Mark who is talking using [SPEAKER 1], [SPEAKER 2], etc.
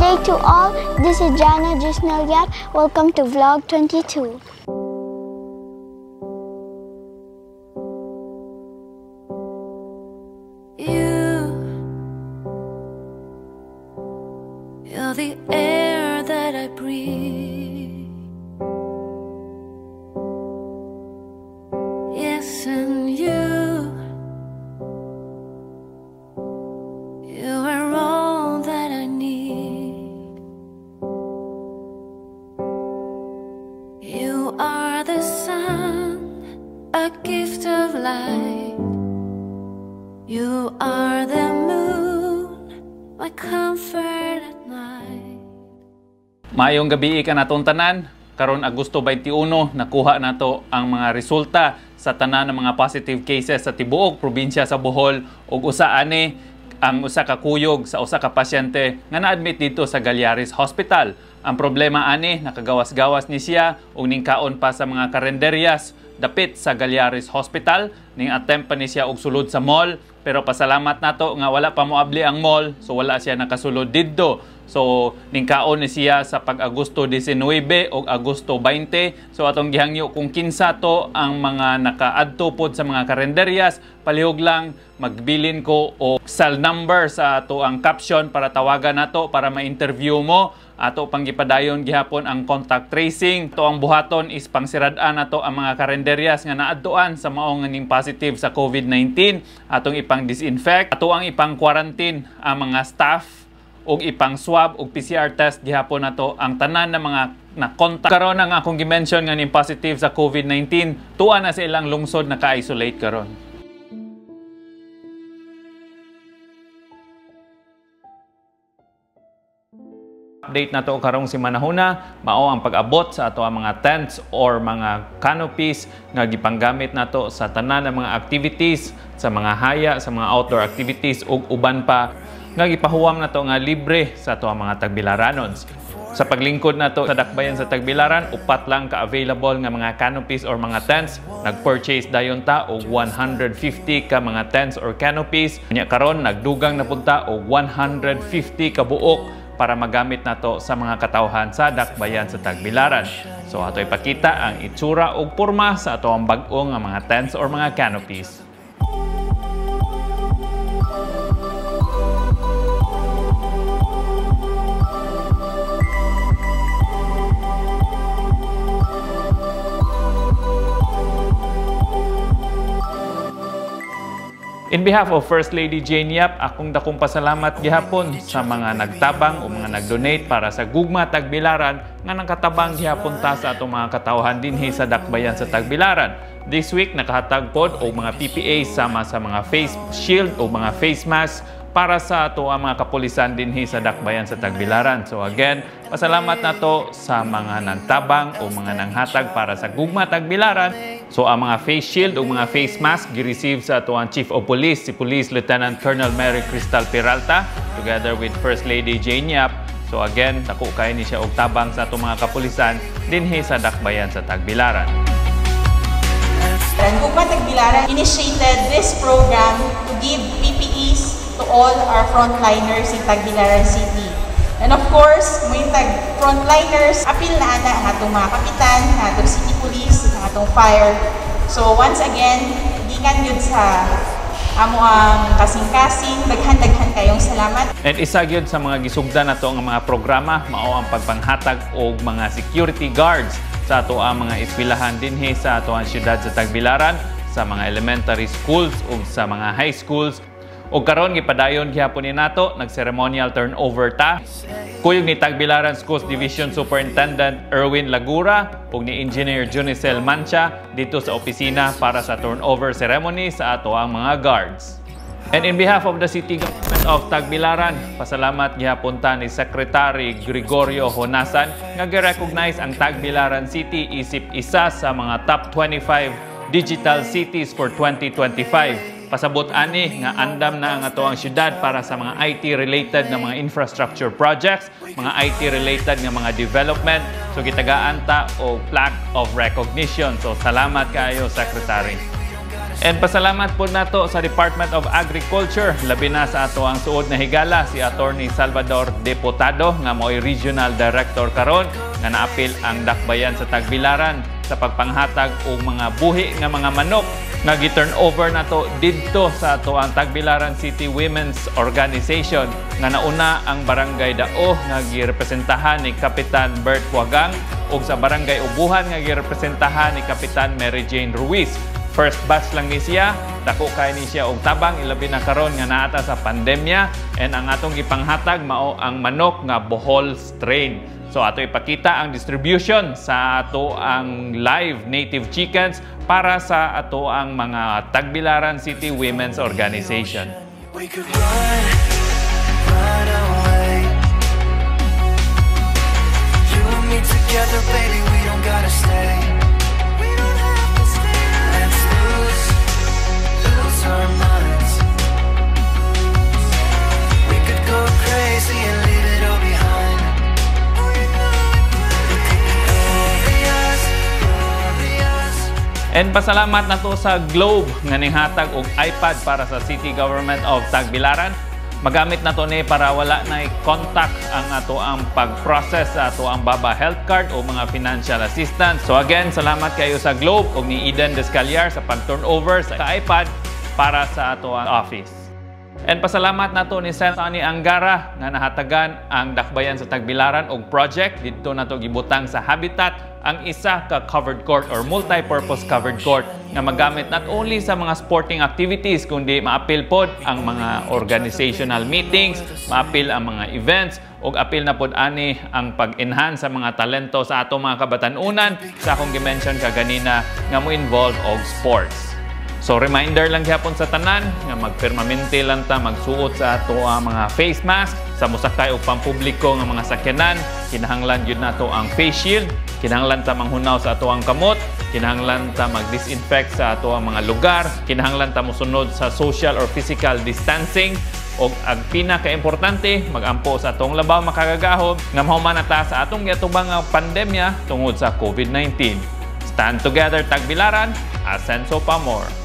[SPEAKER 1] day to all. This is Jana Jisnalyat. Welcome to Vlog 22.
[SPEAKER 2] Light. You are the moon, my comfort at night.
[SPEAKER 3] Maayong gabi ka natong tanan. Karon Agosto 21 nakuha nato ang mga resulta sa tanan ng mga positive cases sa tibuok probinsya sa Bohol ug usa ani ang usa ka kuyog sa usa ka pasyente nga na-admit dito sa Galyaris Hospital. Ang problema ani nakagawas-gawas ni siya ug ningkaon pa sa mga karenderyas dapit sa Galyaris Hospital. Ning attempt pa ni siya og sulod sa mall. Pero pasalamat nato nga wala pa moabli ang mall. So wala siya nakasulod didto so ningkaon ni siya sa pag-Agosto 19 o Agosto 20 so atong gihangyo kung kinsa to ang mga nakaadto pod sa mga karenderyas palihog lang magbilin ko o cell number sa ato ang caption para tawagan nato para ma-interview mo. Ato pang gipadayon gihapon ang contact tracing. To ang buhaton is pangsirad-an nato ang mga karenderyas nga naadtuan sa mao nga ning positive sa COVID-19 atong ipang disinfect ato ang ipang quarantine ang mga staff ug ipang swab ug PCR test gihapon nato ang tanan ng mga na contact karon ang akong gi-mention nga ning positive sa COVID-19 tuwa na sa ilang lungsod naka-isolate karon. Update na to karong si manahuna mao ang pag-abot sa ato ang mga tents or mga canopies nga gipanggamit nato sa tanan ng mga activities sa mga haya sa mga outdoor activities ug uban pa nga gipahuwam nato nga libre sa ato ang mga tagbilaranons sa paglingkod nato sa dakbayan sa Tagbilaran, upat lang ka-available nga mga canopies or mga tents. Nag-purchase dayon ta og 150 ka mga tents or canopies. Nya karon nagdugang na punta og 150 ka buok para magamit nato sa mga katawhan sa dakbayan sa Tagbilaran. So ato ipakita ang itsura ug porma sa ato ang bag-o mga tents or mga canopies. In behalf of First Lady Jane Yap, akong dakong pasalamat gihapon sa mga nagtabang o mga nag-donate para sa Gugma Tagbilaran nga nakatabang gihapon ta sa atong mga katawhan dinhi sa dakbayan sa Tagbilaran. This week nakahatag pod og mga PPA sama sa mga face shield o mga face mask para sa ato ang mga kapulisan dinhi sa dakbayan sa Tagbilaran. So again, pasalamat nato sa mga nagtabang o mga nanghatag para sa Gugma Tagbilaran. So ang mga face shield o mga face mask gi-receive sa ato ang Chief of Police, si Police Lieutenant Colonel Mary Cristal Peralta together with First Lady Jane Yap. So again, dako kay ni siya og tabang sa ato mga kapulisan dinhi sa dakbayan sa Tagbilaran.
[SPEAKER 4] And Gugma Tagbilaran initiated this program to give PPEs to all our frontliners in Tagbilaran City. And of course, may tag frontliners, apil na ana atong mga kapitan, atong city police, atong fire. So once again, di kan yun sa amo ang kasing-kasing, daghan-daghan kayong salamat.
[SPEAKER 3] And isa gyud sa mga gisugdan nato ang mga programa mao ang pagpanghatag og mga security guards sa ato ang mga eskwelahan dinhi sa ato ang syudad sa Tagbilaran, sa mga elementary schools ug sa mga high schools O karon gipadayon gihapon ni nato nag-ceremonial turnover ta. Kuyog ni Tagbilaran Schools Division Superintendent Erwin Lagura ug ni Engineer Junicel Mancha dito sa opisina para sa turnover ceremony sa ato ang mga guards. And in behalf of the City Government of Tagbilaran, pasalamat gihapon ta ni Secretary Gregorio Honasan nga gi-recognize ang Tagbilaran City isip isa sa mga top 25 digital cities for 2025 pasabot ani nga andam na ang ato ang syudad para sa mga IT related na mga infrastructure projects, mga IT related nga mga development. So gitagaan ta og plaque of recognition. So salamat kayo secretary. And pasalamat po nato sa Department of Agriculture, labi na sa ato ang suod na higala si Attorney Salvador Deputado nga mo'y Regional Director karon nga naapil ang dakbayan sa Tagbilaran sa pagpanghatag og mga buhi nga mga manok nga gi-turn over na to didto sa ato ang Tagbilaran City Women's Organization nga nauna ang Barangay Dao nga girepresentahan ni Kapitan Bert Wagang ug sa Barangay Ubuhan nga girepresentahan ni Kapitan Mary Jane Ruiz. First batch lang ni siya, dako kay ni siya og tabang ilabi na karon nga naata sa pandemya and ang atong gipanghatag mao ang manok nga Bohol strain. So ato ipakita ang distribution sa ato ang live native chickens para sa ato ang mga Tagbilaran City Women's Organization.
[SPEAKER 5] Together, baby, And
[SPEAKER 3] pasalamat na to sa Globe nga nihatag og iPad para sa City Government of Tagbilaran. Magamit na to ni para wala na contact ang ato ang pag-process sa ato ang Baba Health Card o mga financial assistance. So again, salamat kayo sa Globe o ni Eden Descaliar sa pag-turnover sa iPad para sa ato ang office. And pasalamat nato ni Sen Tony Angara nga nahatagan ang dakbayan sa Tagbilaran og project didto nato gibutang sa Habitat ang isa ka covered court or multi-purpose covered court nga magamit not only sa mga sporting activities kundi maapil pod ang mga organizational meetings, maapil ang mga events ug apil na pod ani ang pag-enhance sa mga talento sa ato mga kabatanunan sa akong gi-mention kaganina nga mo involve og sports. So reminder lang gyapon sa tanan nga magpermanente lang ta magsuot sa ato ang mga face mask. Sa musakay og pampubliko nga mga sakyanan kinahanglan gyud nato ang face shield. Kinahanglan ta manghunaw sa ato ang kamot. Kinahanglan ta mag-disinfect sa ato ang mga lugar. Kinahanglan ta mosunod sa social or physical distancing. Ug ang pinaka-importante magampo sa atong labaw makagagahom nga mahuman na sa atong giatubang nga pandemya tungod sa COVID-19 Stand together Tagbilaran, Asenso pa more.